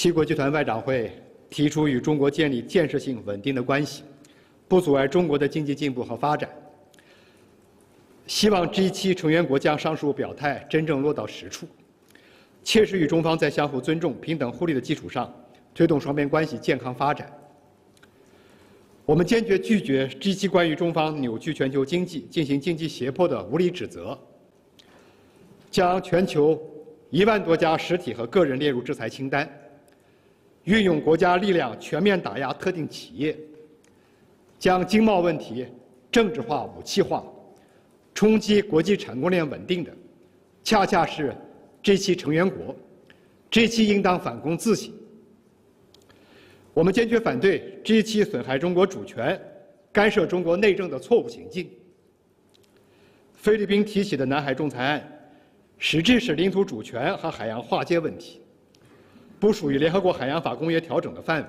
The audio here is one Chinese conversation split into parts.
七国集团外长会提出与中国建立建设性稳定的关系，不阻碍中国的经济进步和发展。希望 G7 成员国将上述表态真正落到实处，切实与中方在相互尊重、平等互利的基础上，推动双边关系健康发展。我们坚决拒绝 G7 关于中方扭曲全球经济、进行经济胁迫的无理指责，将全球一万多家实体和个人列入制裁清单，运用国家力量全面打压特定企业，将经贸问题政治化、武器化。冲击国际产供链稳定的，恰恰是 G7 成员国，G7 应当反躬自省。我们坚决反对 G7 损害中国主权、干涉中国内政的错误行径。菲律宾提起的南海仲裁案，实质是领土主权和海洋划界问题，不属于联合国海洋法公约调整的范围。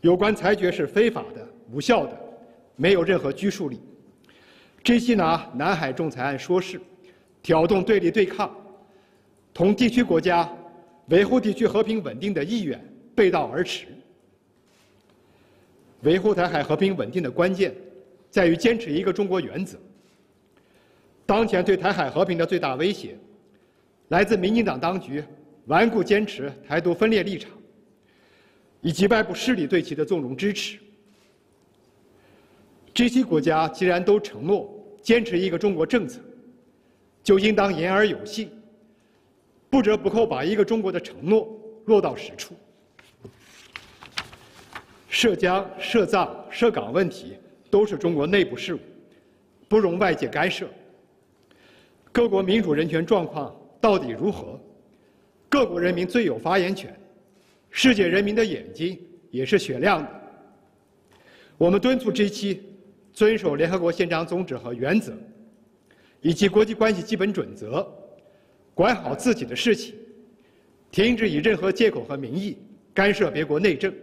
有关裁决是非法的、无效的，没有任何拘束力。这些拿南海仲裁案说事，挑动对立对抗，同地区国家维护地区和平稳定的意愿背道而驰。维护台海和平稳定的关键，在于坚持一个中国原则。当前对台海和平的最大威胁，来自民进党当局顽固坚持台独分裂立场，以及外部势力对其的纵容支持。这些国家既然都承诺坚持一个中国政策，就应当言而有信，不折不扣把一个中国的承诺落到实处。涉疆、涉藏、涉港问题都是中国内部事务，不容外界干涉。各国民主人权状况到底如何？各国人民最有发言权，世界人民的眼睛也是雪亮的。我们敦促 G7。遵守联合国宪章宗旨和原则，以及国际关系基本准则，管好自己的事情，停止以任何借口和名义干涉别国内政。